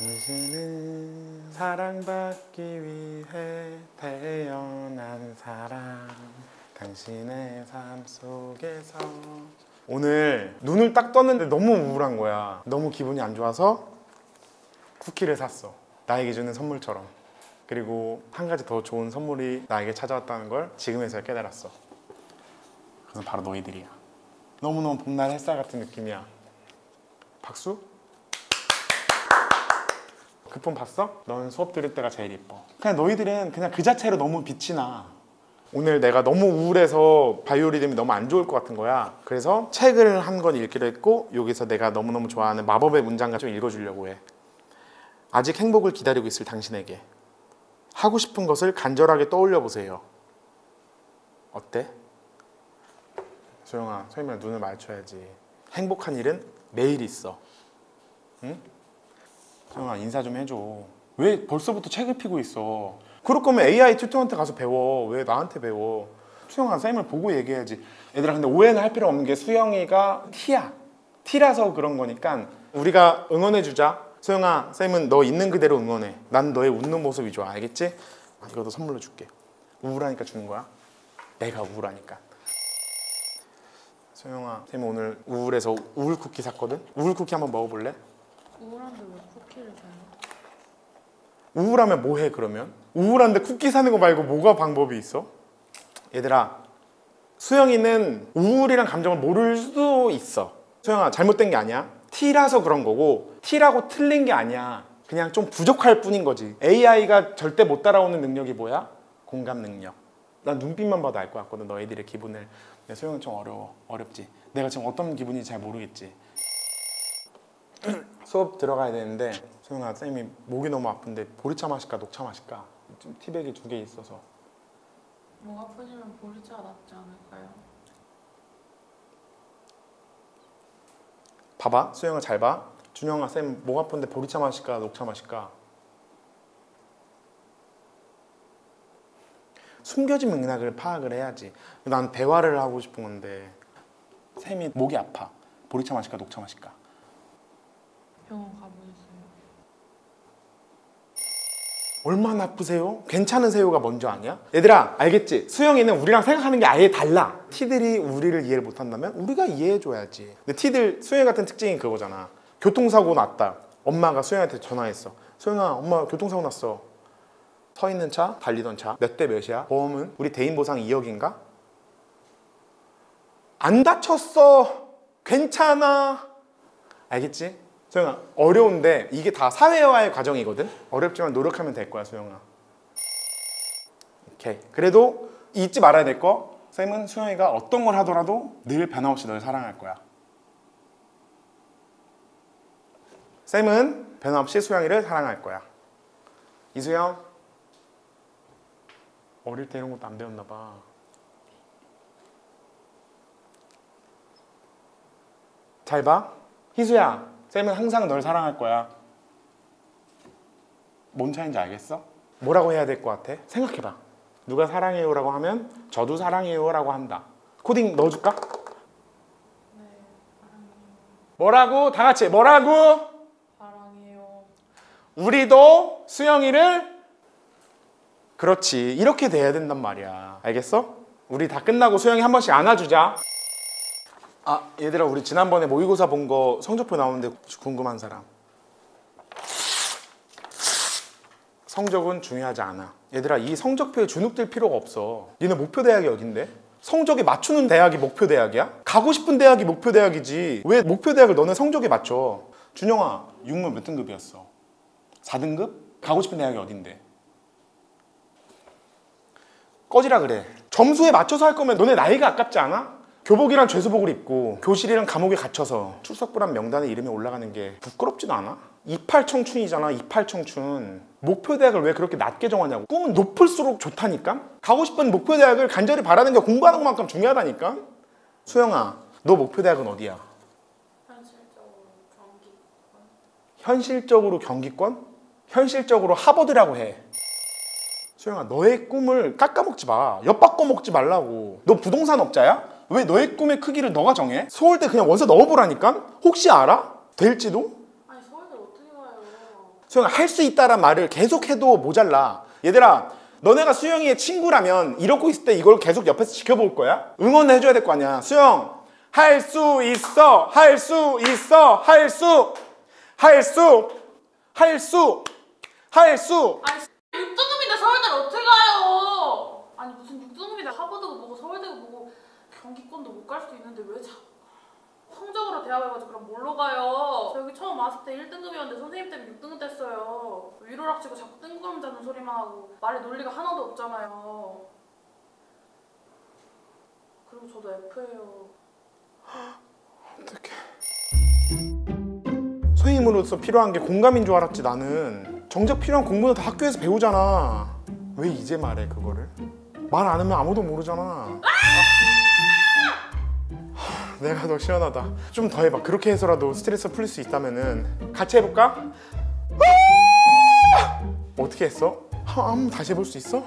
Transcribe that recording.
당신은 사랑받기 위해 태어난 사람. 당신의 삶 속에서. 오늘 눈을 딱 떴는데 너무 우울한 거야. 너무 기분이 안 좋아서 쿠키를 샀어. 나에게 주는 선물처럼. 그리고 한 가지 더 좋은 선물이 나에게 찾아왔다는 걸 지금에서야 깨달았어. 그건 바로 너희들이야. 너무너무 봄날 햇살 같은 느낌이야. 박수? 그 폰 봤어? 넌 수업 들을 때가 제일 이뻐. 그냥 너희들은 그냥 그 자체로 너무 빛이 나. 오늘 내가 너무 우울해서 바이오리듬이 너무 안 좋을 것 같은 거야. 그래서 책을 한 권 읽기로 했고 여기서 내가 너무너무 좋아하는 마법의 문장을 좀 읽어주려고 해. 아직 행복을 기다리고 있을 당신에게. 하고 싶은 것을 간절하게 떠올려 보세요. 어때? 소영아, 소영이랑 눈을 맞춰야지. 행복한 일은 매일 있어. 응? 소영아 인사 좀 해줘. 왜 벌써부터 책을 피고 있어? 그럴 거면 AI 튜터한테 가서 배워. 왜 나한테 배워? 수영아 쌤을 보고 얘기해야지. 얘들아 근데 오해는 할 필요 없는 게 수영이가 T야. T라서 그런 거니까 우리가 응원해 주자. 소영아 쌤은 너 있는 그대로 응원해. 난 너의 웃는 모습이 좋아. 알겠지? 아, 이것도 선물로 줄게. 우울하니까 주는 거야? 내가 우울하니까. 소영아 쌤 오늘 우울해서 우울 쿠키 샀거든? 우울 쿠키 한번 먹어볼래? 우울한데 왜 쿠키를 줘요? 우울하면 뭐해 그러면? 우울한데 쿠키 사는 거 말고 뭐가 방법이 있어? 얘들아 수영이는 우울이란 감정을 모를 수도 있어 수영아 잘못된 게 아니야 T라서 그런 거고 T라고 틀린 게 아니야 그냥 좀 부족할 뿐인 거지 AI가 절대 못 따라오는 능력이 뭐야? 공감 능력 난 눈빛만 봐도 알 것 같거든 너희들의 기분을 근데 소영은 좀 어려워 어렵지 내가 지금 어떤 기분인지 잘 모르겠지 수업 들어가야 되는데 소영아 쌤이 목이 너무 아픈데 보리차 마실까 녹차 마실까? 좀 티백이 두 개 있어서. 목 아프시면 보리차가 낫지 않을까요? 봐봐. 수영아 잘봐. 준영아 쌤 목 아픈데 보리차 마실까 녹차 마실까? 숨겨진 맥락을 파악을 해야지. 난 대화를 하고 싶은 건데. 쌤이 목이 아파. 보리차 마실까 녹차 마실까 병원 가보셨어요? 얼마나 아프세요? 괜찮으세요가 먼저 아니야? 얘들아 알겠지? 수영이는 우리랑 생각하는 게 아예 달라 티들이 우리를 이해를 못한다면 우리가 이해해줘야지 근데 티들 수영이 같은 특징이 그거잖아 교통사고 났다 엄마가 수영이한테 전화했어 수영아 엄마 교통사고 났어 서 있는 차 달리던 차 몇 대 몇이야? 보험은 우리 대인 보상 2억인가? 안 다쳤어 괜찮아 알겠지? 소영아 어려운데 이게 다 사회화의 과정이거든? 어렵지만 노력하면 될 거야 소영아. 오케이. 그래도 잊지 말아야 될 거. 쌤은 수영이가 어떤 걸 하더라도 늘 변함없이 널 사랑할 거야. 쌤은 변함없이 수영이를 사랑할 거야. 이수영. 어릴 때 이런 것도 안 배웠나 봐. 잘 봐. 희수야, 쌤은 항상 널 사랑할 거야. 뭔 차이인지 알겠어? 뭐라고 해야 될 것 같아? 생각해봐. 누가 사랑해요 라고 하면 저도 사랑해요 라고 한다. 코딩 넣어줄까? 네, 사랑해요. 뭐라고? 다 같이 뭐라고? 사랑해요. 우리도 수영이를 그렇지 이렇게 돼야 된단 말이야. 알겠어? 우리 다 끝나고 수영이 한 번씩 안아주자. 아 얘들아 우리 지난번에 모의고사 본 거 성적표 나오는데 궁금한 사람 성적은 중요하지 않아 얘들아 이 성적표에 주눅들 필요가 없어 니네 목표 대학이 어딘데? 성적에 맞추는 대학이 목표 대학이야? 가고 싶은 대학이 목표 대학이지 왜 목표 대학을 너네 성적에 맞춰 준영아 육문 몇 등급이었어? 4등급? 가고 싶은 대학이 어딘데? 꺼지라 그래 점수에 맞춰서 할 거면 너네 나이가 아깝지 않아? 교복이랑 죄수복을 입고 교실이랑 감옥에 갇혀서 출석부란 명단에 이름이 올라가는 게 부끄럽지도 않아? 이팔 청춘이잖아 이팔 청춘 목표 대학을 왜 그렇게 낮게 정하냐고 꿈은 높을수록 좋다니까 가고 싶은 목표 대학을 간절히 바라는 게 공부하는 것만큼 중요하다니까 수영아 너 목표 대학은 어디야? 현실적으로 경기권. 현실적으로 경기권? 현실적으로 하버드라고 해 수영아 너의 꿈을 깎아먹지 마 엿바꿔 먹지 말라고 너 부동산 업자야? 왜 너의 꿈의 크기를 너가 정해? 서울대 그냥 원서 넣어보라니까? 혹시 알아? 될지도? 아니 서울대 어떻게 가요? 수영아 할 수 있다란 말을 계속해도 모자라 얘들아 너네가 수영이의 친구라면 이러고 있을 때 이걸 계속 옆에서 지켜볼 거야? 응원해줘야 될 거 아니야 수영 할 수 있어 할 수 있어 할 수 할 수 할 수 할수 아니 6등급인데 서울대를 어떻게 가요? 아니 무슨 6등급인데 하버드고 뭐고 서울대고 뭐고 경기권도 못 갈 수도 있는데 왜 자, 성적으로 대합해가지고 그럼 뭘로 가요? 저 여기 처음 왔을 때 1등급이었는데 선생님 때문에 6등급 됐어요. 위로락치고 자꾸 뜬구름 잡는 소리만 하고 말에 논리가 하나도 없잖아요. 그리고 저도 F예요. 어떡해 선생님으로서 필요한 게 공감인 줄 알았지 나는 정작 필요한 공부는 다 학교에서 배우잖아 왜 이제 말해 그거를 말 안 하면 아무도 모르잖아 하, 내가 더 시원하다 좀 더 해봐 그렇게 해서라도 스트레스 풀릴 수 있다면은 같이 해볼까? 아! 어떻게 했어? 한 번 다시 해볼 수 있어?